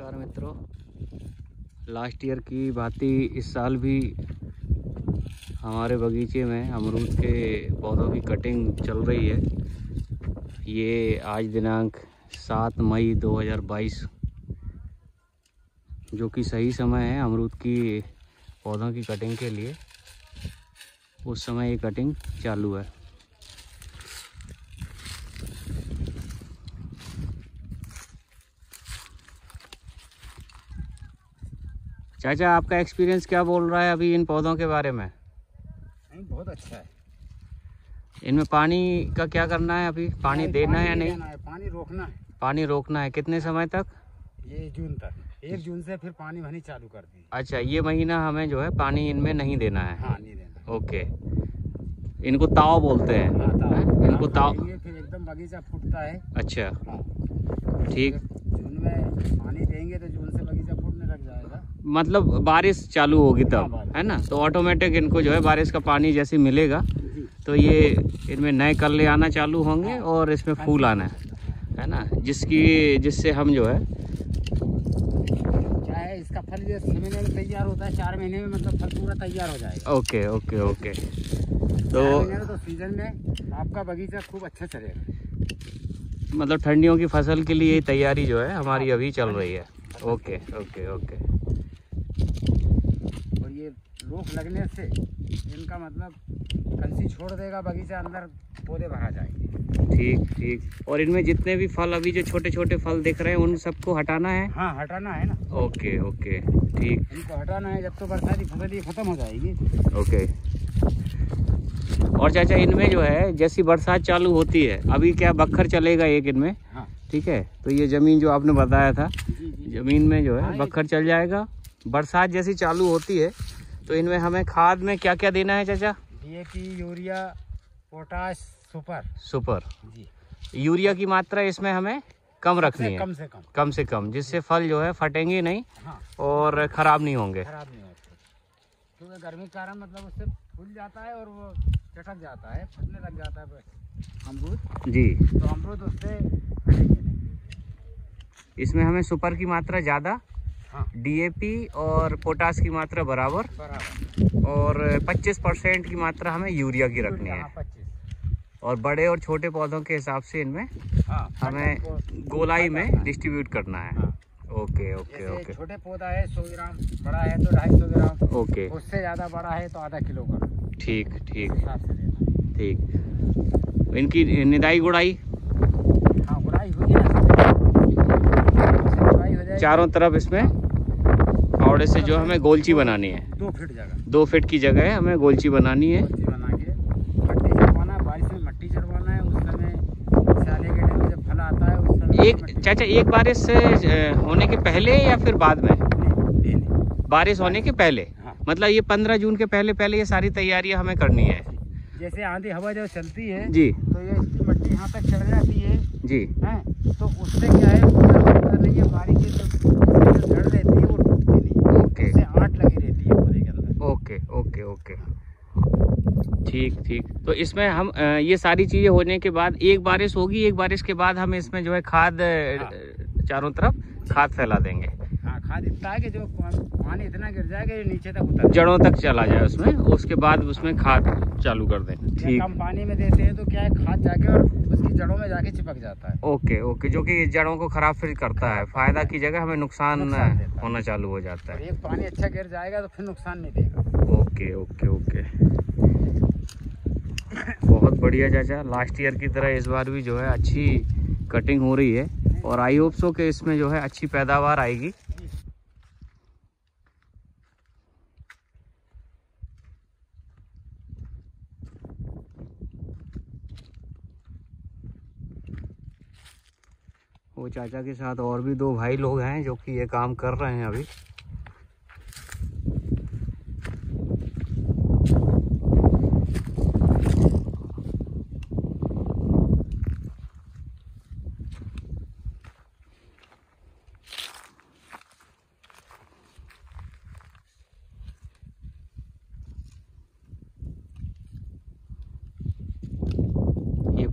नमस्कार मित्रों। Last year की भांति इस साल भी हमारे बगीचे में अमरूद के पौधों की कटिंग चल रही है। ये आज दिनांक सात मई 2022 जो कि सही समय है अमरूद की पौधों की कटिंग के लिए। उस समय ये कटिंग चालू है। चाचा आपका एक्सपीरियंस क्या बोल रहा है अभी इन पौधों के बारे में? नहीं बहुत अच्छा है। इनमें पानी का क्या करना है अभी? पानी देना पानी है या नहीं है, पानी रोकना है। पानी रोकना है। कितने समय तक? ये जून तक। एक जून से फिर पानी भरनी चालू कर दी। अच्छा ये महीना हमें जो है पानी इनमें नहीं देना है। हाँ नहीं देना। ओके। इनको ताव बोलते हैं। हाँ, ताव। हैं? इनको हाँ, ताव। फिर एकदम बगीचा फूटता है। अच्छा। हाँ। ठीक। जून में पानी देंगे तो जून से बगीचा फूटने लग जाएगा मतलब बारिश चालू होगी हाँ, तब है ना? तो ऑटोमेटिक इनको जो है बारिश का पानी जैसे मिलेगा। तो ये इनमें नए कल्ले आना चालू होंगे हाँ। और इसमें फूल आना है है ना? जिसकी जिससे हम जो है इसका फल छह महीने में तैयार होता है चार महीने में मतलब फल पूरा तैयार हो जाएगा। Okay okay okay. तो तो सीज़न में आपका बगीचा खूब अच्छा चलेगा। मतलब ठंडियों की फ़सल के लिए तैयारी जो है हमारी अभी चल रही है। Okay okay okay. ये रोक लगने से इनका मतलब कंसी छोड़ देगा बगीचा अंदर पौधे भरा जाएँगे। ठीक ठीक। और इनमें जितने भी फल अभी जो छोटे छोटे फल दिख रहे हैं उन सबको हटाना है? हाँ हटाना है ना। Okay okay. ठीक। इनको हटाना है जब तो बरसाती फ़सल ये खत्म हो जाएगी। ओके। और चाचा इनमें जो है जैसी बरसात चालू होती है अभी क्या बखर चलेगा एक इनमें? हाँ। ठीक है? तो ये ज़मीन जो आपने बताया था जी जी। ज़मीन में जो हाँ, है बखर चल जाएगा। बरसात जैसी चालू होती है तो इनमें हमें खाद में क्या क्या देना है चाचा? DAP urea potash super. Super. जी। यूरिया की मात्रा इसमें हमें कम रखनी है। कम से कम। कम से कम जिससे फल जो है फटेंगे नहीं हाँ। और ख़राब नहीं होंगे। खराब नहीं होते क्योंकि गर्मी के कारण मतलब उससे फूल जाता है और वो चटक जाता है फटने लग जाता है अमरूद। जी। तो अमरूद उससे इसमें हमें सुपर की मात्रा ज़्यादा डीएपी और पोटास की मात्रा बराबर। बराबर। और 25 परसेंट की मात्रा हमें यूरिया की रखनी है। हाँ और बड़े और छोटे पौधों के हिसाब से इनमें हाँ हमें गोलाई हाँ, में डिस्ट्रीब्यूट करना है। हाँ। Okay okay okay. छोटे पौधा है सौ ग्राम बड़ा है तो ढाई सौ ग्राम। ओके। उससे ज़्यादा बड़ा है तो आधा किलो का। ठीक ठीक। ठीक। इनकी निदाई गुड़ाई? हाँ गुड़ाई गुड़ाई हो चारों तरफ़ इसमें फावड़े से जो हमें गोलची बनानी है। दो फीट जगह। दो फीट की जगह है हमें गोलची बनानी है। एक चाचा एक बारिश से होने के पहले या फिर बाद में? नहीं, नहीं, नहीं। बारिश होने के पहले? हाँ। मतलब ये पंद्रह जून के पहले पहले ये सारी तैयारियाँ हमें करनी है। जैसे आंधी हवा जब चलती है जी। तो ये इसकी मट्टी यहाँ तक चढ़ जाती है। जी। हैं? तो उससे क्या है नहीं है बारिश की जो जड़ रहती है वो टूटती नहीं ओके। आट लगी रहती है पौधे के अंदर ओके ओके ओके। ठीक ठीक। तो इसमें हम ये सारी चीज़ें होने के बाद एक बारिश होगी एक बारिश के बाद हम इसमें जो है खाद हाँ। चारों तरफ़ खाद फैला देंगे। हाँ खाद इतना है कि जो पानी इतना गिर जाएगा ये नीचे तक उतर जड़ों तक चला जाए उसमें उसके बाद उसमें खाद चालू कर दें। ठीक। कम पानी में देते हैं तो क्या है खाद जाके और उसकी जड़ों में जाके चिपक जाता है। ओके ओके जो कि जड़ों को खराब फिर करता है। फ़ायदा की जगह हमें नुकसान नुकसान होना चालू हो जाता है। एक पानी अच्छा गिर जाएगा तो फिर नुकसान नहीं देगा। Okay okay okay. बहुत बढ़िया चाचा लास्ट ईयर की तरह इस बार भी जो है अच्छी कटिंग हो रही है। और आई होप सो कि इसमें जो है अच्छी पैदावार आएगी। चाचा के साथ और भी दो भाई लोग हैं जो कि ये काम कर रहे हैं अभी।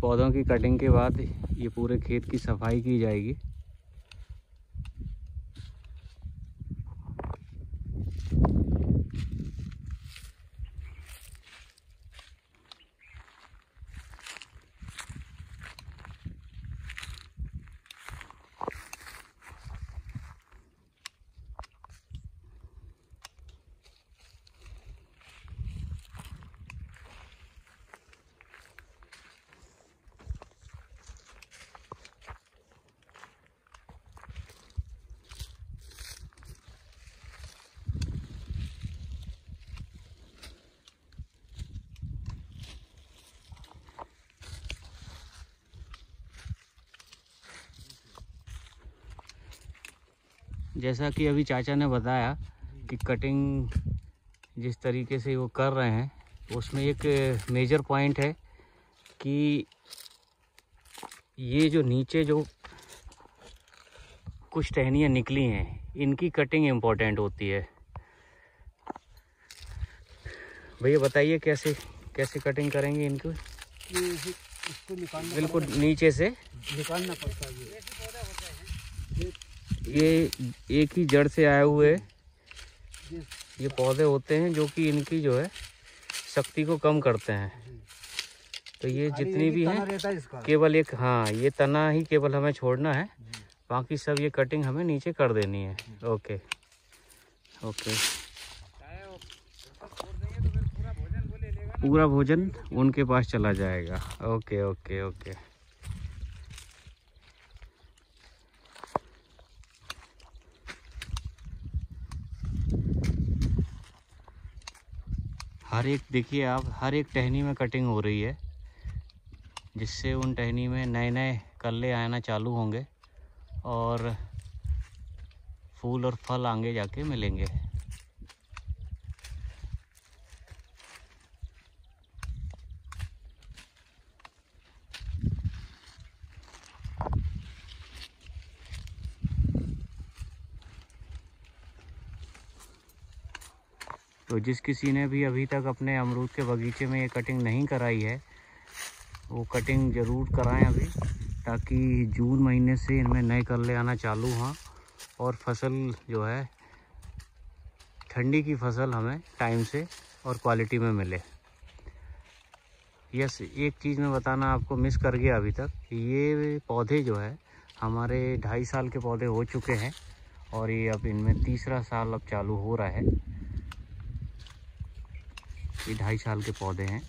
पौधों की कटिंग के बाद ये पूरे खेत की सफ़ाई की जाएगी। जैसा कि अभी चाचा ने बताया कि कटिंग जिस तरीके से वो कर रहे हैं उसमें एक मेजर पॉइंट है कि ये जो नीचे जो कुछ टहनियाँ निकली हैं इनकी कटिंग इम्पोर्टेंट होती है। भैया बताइए कैसे कैसे कटिंग करेंगे इनको? इसको निकालना बिल्कुल नीचे से। निकालना पड़ता है ये एक ही जड़ से आए हुए ये पौधे होते हैं जो कि इनकी जो है शक्ति को कम करते हैं। तो ये जितनी भी हैं केवल एक हाँ ये तना ही केवल हमें छोड़ना है बाकी सब ये कटिंग हमें नीचे कर देनी है। Okay okay. पूरा भोजन उनके पास चला जाएगा। Okay okay okay. हर एक, देखिए आप, हर एक टहनी में कटिंग हो रही है, जिससे उन टहनी में नए नए कल्ले आना चालू होंगे और फूल और फल आगे जाके मिलेंगे। तो जिस किसी ने भी अभी तक अपने अमरूद के बगीचे में ये कटिंग नहीं कराई है, वो कटिंग ज़रूर कराएँ अभी, ताकि जून महीने से इनमें नए कल्ले आना चालू हों और फ़सल जो है, ठंडी की फ़सल हमें टाइम से और क्वालिटी में मिले। यस, एक चीज़ मैं बताना आपको मिस कर गया अभी तक, ये पौधे जो है, हमारे ढाई साल के पौधे हो चुके हैं और ये अब इनमें तीसरा साल अब चालू हो रहा है। ये ढाई साल के पौधे हैं।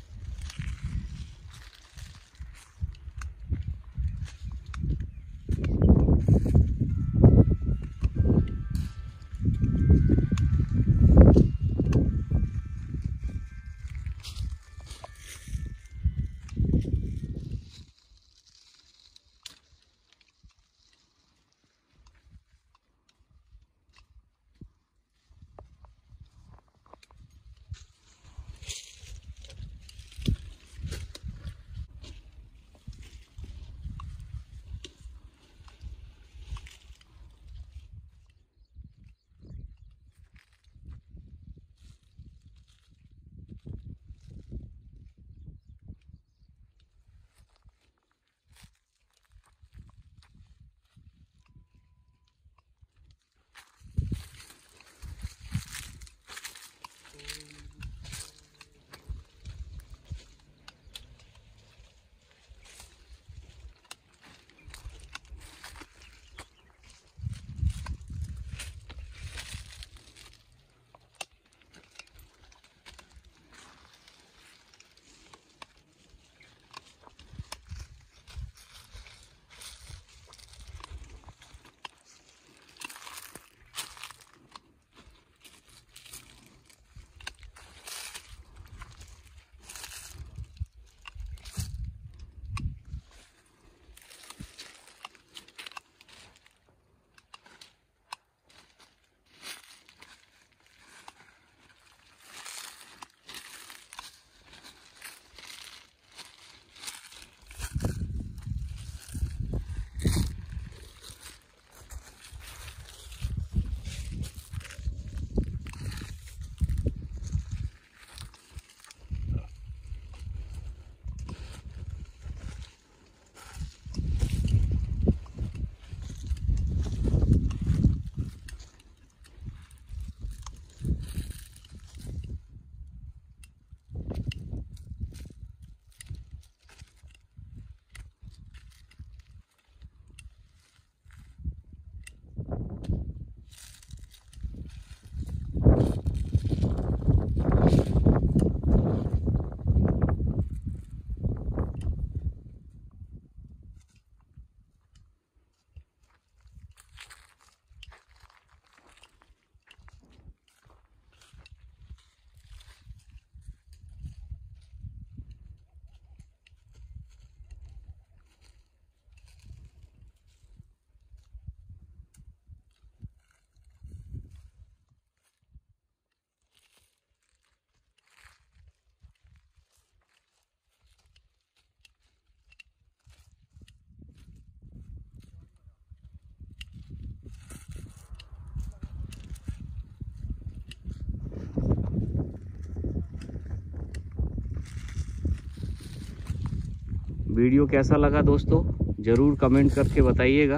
वीडियो कैसा लगा दोस्तों, ज़रूर कमेंट करके बताइएगा।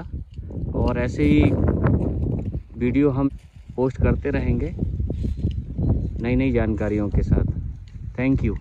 और ऐसे ही वीडियो हम पोस्ट करते रहेंगे नई नई जानकारियों के साथ। Thank you